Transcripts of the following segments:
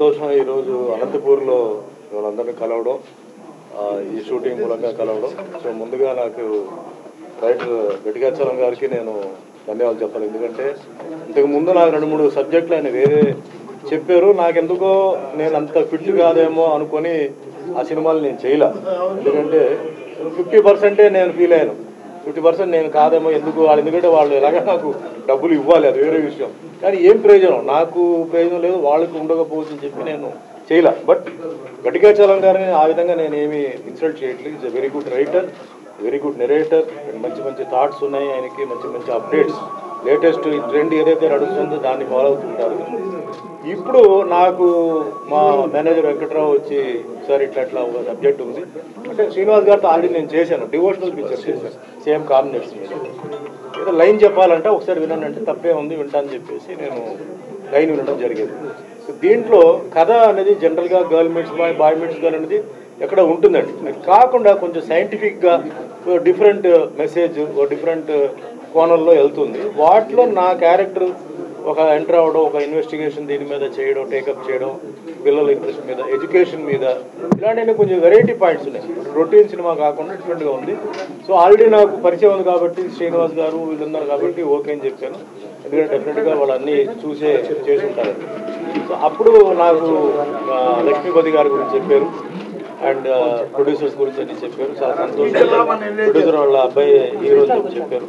సంతోషం ఈరోజు అనంతపూర్లో మిమ్మల్ని కలవడం ఈ షూటింగ్ మూలంగా కలవడం. సో ముందుగా నాకు రైటర్ గట్టిగాచలం గారికి నేను ధన్యవాదాలు చెప్పాలి. ఎందుకంటే ఇంతకు ముందు నాకు రెండు మూడు సబ్జెక్టులు ఆయన వేరే చెప్పారు. నాకెందుకో నేను అంత ఫిట్ కాదేమో అనుకొని ఆ సినిమాలు నేను చేయలే. ఎందుకంటే ఫిఫ్టీ పర్సెంటే నేను ఫీల్ అయ్యాను. ఫిఫ్టీ పర్సెంట్ నేను కాదేమో ఎందుకు వాళ్ళు? ఎందుకంటే వాళ్ళు ఎలాగా నాకు డబ్బులు ఇవ్వాలి అది వేరే విషయం. కానీ ఏం ప్రయోజనం? నాకు ప్రయోజనం లేదు వాళ్ళకి ఉండకపోవచ్చు అని చెప్పి నేను చేయలే. బట్ గట్టిగాచలం గారిని ఆ విధంగా నేను ఏమి ఇన్సల్ట్ చేయట్లేదు. It's very good writer very good narrator మంచి మంచి థాట్స్ ఉన్నాయి ఆయనకి మంచి మంచి అప్డేట్స్ లేటెస్ట్ ట్రెండ్ ఏదైతే నడుస్తుందో దాన్ని ఫాలో అవుతుంటారు. ఇప్పుడు నాకు మా మేనేజర్ వెంకట్రావు వచ్చి సార్ ఇట్లా ఇట్లా ఒక సబ్జెక్ట్ ఉంది. అంటే శ్రీనివాస్ గారితో ఆల్రెడీ నేను చేశాను డివోషనల్ పిక్చర్ చేశాను సేమ్ కాంబినేషన్ ఏదో లైన్ చెప్పాలంటే ఒకసారి వినండి అంటే తప్పే ఉంది వింటాను చెప్పేసి నేను లైన్ వినడం జరిగేది. దీంట్లో కథ అనేది జనరల్గా girl meets boy boy meets girl అనేది ఎక్కడ ఉంటుందండి? అది కాకుండా కొంచెం సైంటిఫిక్గా డిఫరెంట్ మెసేజ్ డిఫరెంట్ కోణంలో వెళ్తుంది. వాటిలో నా క్యారెక్టర్ ఒక ఎంటర్ అవ్వడం ఒక ఇన్వెస్టిగేషన్ దీని మీద చేయడం టేకప్ చేయడం పిల్లల ఇంట్రెస్ట్ మీద ఎడ్యుకేషన్ మీద ఇలాంటివన్నీ కొంచెం వెరైటీ పాయింట్స్ ఉన్నాయి. రొటీన్ సినిమా కాకుండా డిఫరెంట్గా ఉంది. సో ఆల్రెడీ నాకు పరిచయం ఉంది కాబట్టి శ్రీనివాస్ గారు వీళ్ళున్నారు కాబట్టి ఓకే అని చెప్పాను. ఎందుకంటే డెఫినెట్గా వాళ్ళు అన్నీ చూసే చేసి ఉంటారు. సో అప్పుడు నాకు లక్ష్మీపతి గారి గురించి చెప్పారు. అండ్ ప్రొడ్యూసర్స్ గురించి అన్ని చెప్పారు. చాలా సంతోషం ప్రొడ్యూసర్ వాళ్ళ అబ్బాయి ఈ రోజు చెప్పారు.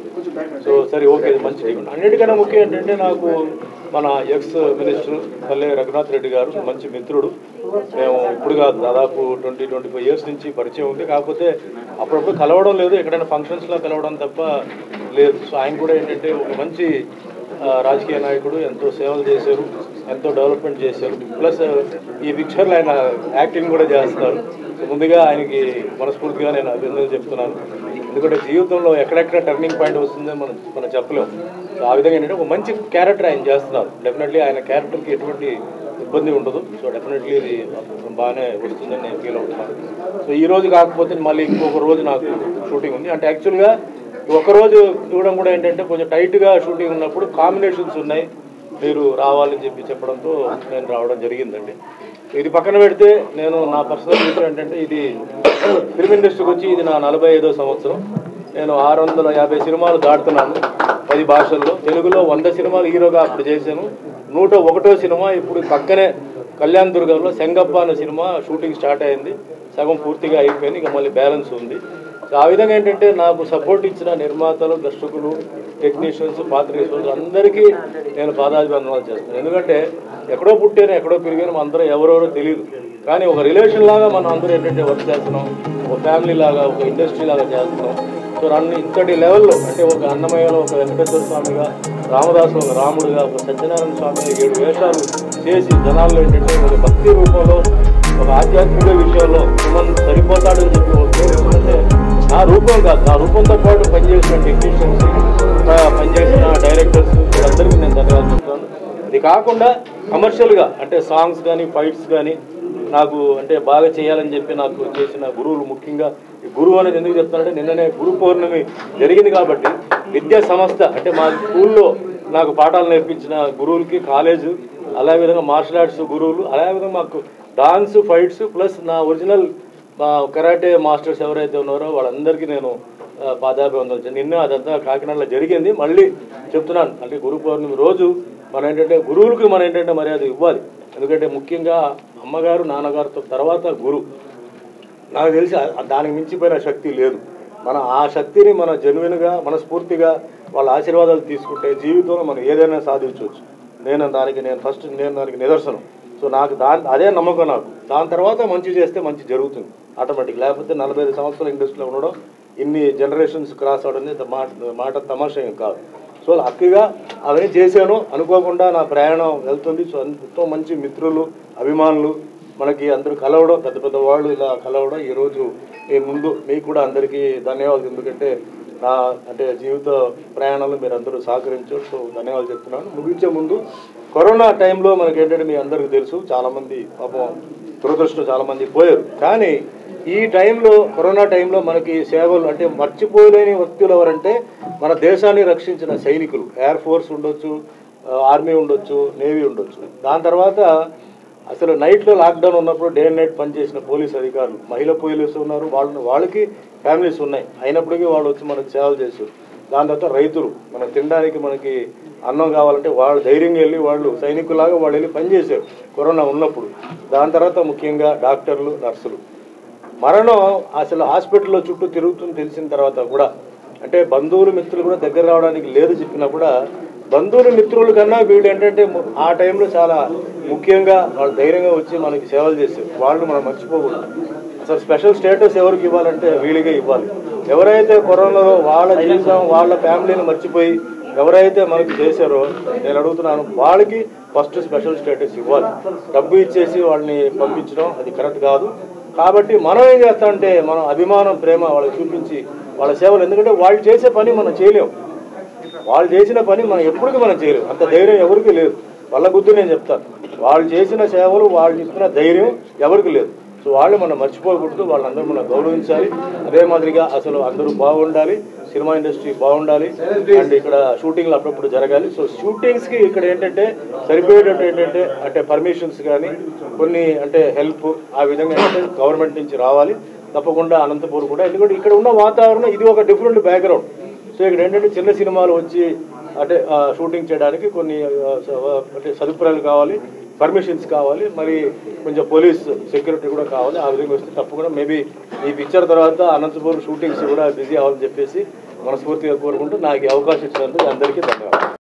సో సరే ఓకే మంచి టీం అన్నిటికన్నా ముఖ్యం ఏంటంటే నాకు మన ఎక్స్ మినిస్టర్ పల్లె రఘునాథ్ రెడ్డి గారు మంచి మిత్రుడు. మేము ఇప్పుడు కాదు దాదాపు ట్వంటీ ట్వంటీ ఫైవ్ ఇయర్స్ నుంచి పరిచయం ఉంది. కాకపోతే అప్పుడప్పుడు కలవడం లేదు ఎక్కడైనా ఫంక్షన్స్లో కలవడం తప్ప లేదు. సో ఆయన కూడా ఏంటంటే ఒక మంచి రాజకీయ నాయకుడు ఎంతో సేవలు చేశారు. ఎంతో డెవలప్మెంట్ చేశారు. ప్లస్ ఈ పిక్చర్లో ఆయన యాక్టింగ్ కూడా చేస్తారు ముందుగా ఆయనకి మనస్ఫూర్తిగా నేను అభినందనలు చెప్తున్నాను. ఎందుకంటే జీవితంలో ఎక్కడెక్కడ టర్నింగ్ పాయింట్ వస్తుందో మనం మనం చెప్పలేము సో ఆ విధంగా ఏంటంటే ఒక మంచి క్యారెక్టర్ ఆయన చేస్తున్నారు. డెఫినెట్లీ ఆయన క్యారెక్టర్కి ఎటువంటి ఇబ్బంది ఉండదు. సో డెఫినెట్లీ ఇది బాగానే వస్తుందని నేను ఫీల్ అవుతున్నాను. సో ఈ రోజు కాకపోతే మళ్ళీ ఇంకొక రోజు నాకు షూటింగ్ ఉంది. అంటే యాక్చువల్గా ఒకరోజు ఇవ్వడం కూడా ఏంటంటే కొంచెం టైట్గా షూటింగ్ ఉన్నప్పుడు కాంబినేషన్స్ ఉన్నాయి. మీరు రావాలని చెప్పి చెప్పడంతో నేను రావడం జరిగిందండి. ఇది పక్కన పెడితే నేను నా పర్సనల్ విషయం ఏంటంటే ఇది ఫిల్మ్ ఇండస్ట్రీకి వచ్చి ఇది నా నలభై ఐదో సంవత్సరం. నేను ఆరు వందల యాభై సినిమాలు దాటుతున్నాను పది భాషల్లో. తెలుగులో వంద సినిమాలు హీరోగా అప్పుడు చేశాను. నూట ఒకటో సినిమా ఇప్పుడు పక్కనే కళ్యాణ్ దుర్గంలో సెంగప్ప అనే సినిమా షూటింగ్ స్టార్ట్ అయింది. సగం పూర్తిగా అయిపోయింది ఇక మళ్ళీ బ్యాలెన్స్ ఉంది. సో ఆ విధంగా ఏంటంటే నాకు సపోర్ట్ ఇచ్చిన నిర్మాతలు దర్శకులు టెక్నీషియన్స్ పాత్రికేయులు అందరికీ నేను పాదాభివందనాలు చేస్తాను ఎందుకంటే ఎక్కడో పుట్టాను ఎక్కడో పెరిగాను అందరూ ఎవరెవరో తెలియదు కానీ ఒక రిలేషన్ లాగా మనం అందరూ ఏంటంటే వర్క్ చేస్తున్నాం ఒక ఫ్యామిలీ లాగా ఒక ఇండస్ట్రీ లాగా చేస్తున్నాం. సో అన్ని ఇంతటి లెవెల్లో అంటే ఒక అన్నమయ్యలో ఒక వెంకటేశ్వర స్వామిగా రామదాసు ఒక రాముడుగా ఒక సత్యనారాయణ స్వామి ఏడు వేషాలు చేసి జనాల్లో ఏంటంటే ఒక భక్తి రూపంలో ఒక ఆధ్యాత్మిక విషయంలో మనం సరిపోతాడని చెప్పి ఒక ఎందుకంటే నా రూపం కాదు. నా రూపంతో పాటు పనిచేసిన టెక్నీషియన్స్ పనిచేసిన డైరెక్టర్స్ వీళ్ళందరికీ నేను ధన్యవాదాలు చెప్తాను ఇది కాకుండా కమర్షియల్గా అంటే సాంగ్స్ కానీ ఫైట్స్ కానీ నాకు అంటే బాగా చేయాలని చెప్పి నాకు చేసిన గురువులు ముఖ్యంగా ఈ గురువు అనేది ఎందుకు చెప్తానంటే నిన్ననే గురు పౌర్ణమి జరిగింది కాబట్టి విద్యా సంస్థ అంటే మా స్కూల్లో నాకు పాఠాలు నేర్పించిన గురువులకి కాలేజు అలా విధంగా మార్షల్ ఆర్ట్స్ గురువులు అలా విధంగా మాకు డాన్స్ ఫైట్స్ ప్లస్ నా ఒరిజినల్ మా కరాటే మాస్టర్స్ ఎవరైతే ఉన్నారో వాళ్ళందరికీ నేను ఆ, నిన్న అదంతా కాకినాడలో జరిగింది. మళ్ళీ చెప్తున్నాను. అంటే గురు పౌర్ణమి రోజు మనం ఏంటంటే గురువులకు మనం ఏంటంటే మర్యాద ఇవ్వాలి. ఎందుకంటే ముఖ్యంగా అమ్మగారు నాన్నగారితో తర్వాత గురు. నాకు తెలిసి దానికి మించిపోయిన శక్తి లేదు. మన ఆ శక్తిని మన జెన్యున్గా మనస్ఫూర్తిగా వాళ్ళ ఆశీర్వాదాలు తీసుకుంటే జీవితంలో మనం ఏదైనా సాధించవచ్చు. నేను దానికి నేను ఫస్ట్ నేను దానికి నిదర్శనం. సో నాకు దాని అదే నమ్మకం నాకు. దాని తర్వాత మంచి చేస్తే మంచి జరుగుతుంది. ఆటోమేటిక్. లేకపోతే నలభై ఐదు సంవత్సరాల ఇండస్ట్రీలో ఉండడం ఇన్ని జనరేషన్స్ క్రాస్ అవడం మాట మాట తమాషా ఏం కాదు. సో హక్కుగా అవన్నీ చేశాను. అనుకోకుండా నా ప్రయాణం వెళ్తుంది. సో ఎంతో మంచి మిత్రులు అభిమానులు మనకి అందరూ కలవడం పెద్ద పెద్ద వాళ్ళు ఇలా కలవడం ఈరోజు మీ ముందు మీకు కూడా అందరికీ ధన్యవాదాలు. ఎందుకంటే నా అంటే జీవిత ప్రయాణంలో మీరు అందరూ సహకరించారు సో ధన్యవాదాలు చెప్తున్నాను. ముగించే ముందు కరోనా టైంలో మనకి ఏంటంటే మీ అందరికీ తెలుసు చాలామంది పాపం దురదృష్టం చాలామంది పోయారు. కానీ ఈ టైంలో కరోనా టైంలో మనకి సేవలు అంటే మర్చిపోలేని వ్యక్తులు ఎవరంటే మన దేశాన్ని రక్షించిన సైనికులు. ఎయిర్ ఫోర్స్ ఉండొచ్చు ఆర్మీ ఉండొచ్చు నేవీ ఉండొచ్చు. దాని తర్వాత అసలు నైట్లో లాక్డౌన్ ఉన్నప్పుడు డే అండ్ నైట్ పనిచేసిన పోలీస్ అధికారులు మహిళా పోలీసు ఉన్నారు. వాళ్ళు వాళ్ళకి ఫ్యామిలీస్ ఉన్నాయి. అయినప్పటికీ వాళ్ళు వచ్చి మనకు సేవలు చేశారు. దాని తర్వాత రైతులు మనం తినడానికి మనకి అన్నం కావాలంటే వాళ్ళు ధైర్యంగా వెళ్ళి వాళ్ళు సైనికులాగా వాళ్ళు వెళ్ళి పనిచేశారు. కరోనా ఉన్నప్పుడు. దాని తర్వాత ముఖ్యంగా డాక్టర్లు నర్సులు. మరణం అసలు హాస్పిటల్లో చుట్టూ తిరుగుతుంది తెలిసిన తర్వాత కూడా అంటే బంధువులు మిత్రులు కూడా దగ్గర రావడానికి లేదు చెప్పినా కూడా బంధువులు మిత్రుల కన్నా వీళ్ళు ఏంటంటే ఆ టైంలో చాలా ముఖ్యంగా వాళ్ళు ధైర్యంగా వచ్చి మనకి సేవలు చేశారు. వాళ్ళు మనం మర్చిపోకూడదు. అసలు స్పెషల్ స్టేటస్ ఎవరికి ఇవ్వాలంటే వీళ్ళకే ఇవ్వాలి. ఎవరైతే కరోనాలో వాళ్ళ జీవితం వాళ్ళ ఫ్యామిలీని మర్చిపోయి ఎవరైతే మనకి చేశారో నేను అడుగుతున్నాను వాళ్ళకి ఫస్ట్ స్పెషల్ స్టేటస్ ఇవ్వాలి. డబ్బు ఇచ్చేసి వాళ్ళని పంపించడం అది కరెక్ట్ కాదు. కాబట్టి మనం ఏం చేస్తామంటే మనం అభిమానం ప్రేమ వాళ్ళకి చూపించి వాళ్ళ సేవలు. ఎందుకంటే వాళ్ళు చేసే పని మనం చేయలేం. వాళ్ళు చేసిన పని మనం ఎప్పటికీ మనం చేయలేం. అంత ధైర్యం ఎవరికి లేదు. వాళ్ళ గుర్తు నేను చెప్తాను. వాళ్ళు చేసిన సేవలు వాళ్ళు ఇస్తున్న ధైర్యం ఎవరికి లేదు. సో వాళ్ళు మనం మర్చిపోకూడదు వాళ్ళందరూ మనం గౌరవించాలి. అదే మాదిరిగా అసలు అందరూ బాగుండాలి సినిమా ఇండస్ట్రీ బాగుండాలి అండ్ ఇక్కడ షూటింగ్లు అప్పుడప్పుడు జరగాలి. సో షూటింగ్స్కి ఇక్కడ ఏంటంటే సరిపోయేటట్టు ఏంటంటే అంటే పర్మిషన్స్ కానీ కొన్ని అంటే హెల్ప్ ఆ విధంగా ఏంటంటే గవర్నమెంట్ నుంచి రావాలి. తప్పకుండా అనంతపూర్ కూడా. ఎందుకంటే ఇక్కడ ఉన్న వాతావరణం ఇది ఒక డిఫరెంట్ బ్యాక్గ్రౌండ్. సో ఇక్కడ ఏంటంటే చిన్న సినిమాలు వచ్చి అంటే షూటింగ్ చేయడానికి కొన్ని అంటే సదుపాయాలు కావాలి. పర్మిషన్స్ కావాలి మరి కొంచెం పోలీస్ సెక్యూరిటీ కూడా కావాలి. ఆ విధంగా వస్తే తప్పకుండా మేబీ ఈ పిక్చర్ తర్వాత అనంతపురం షూటింగ్స్ కూడా బిజీ అవ్వాలని చెప్పేసి మనస్ఫూర్తిగా కోరుకుంటూ నాకు అవకాశం ఇచ్చినందుకు అందరికీ ధన్యవాదాలు.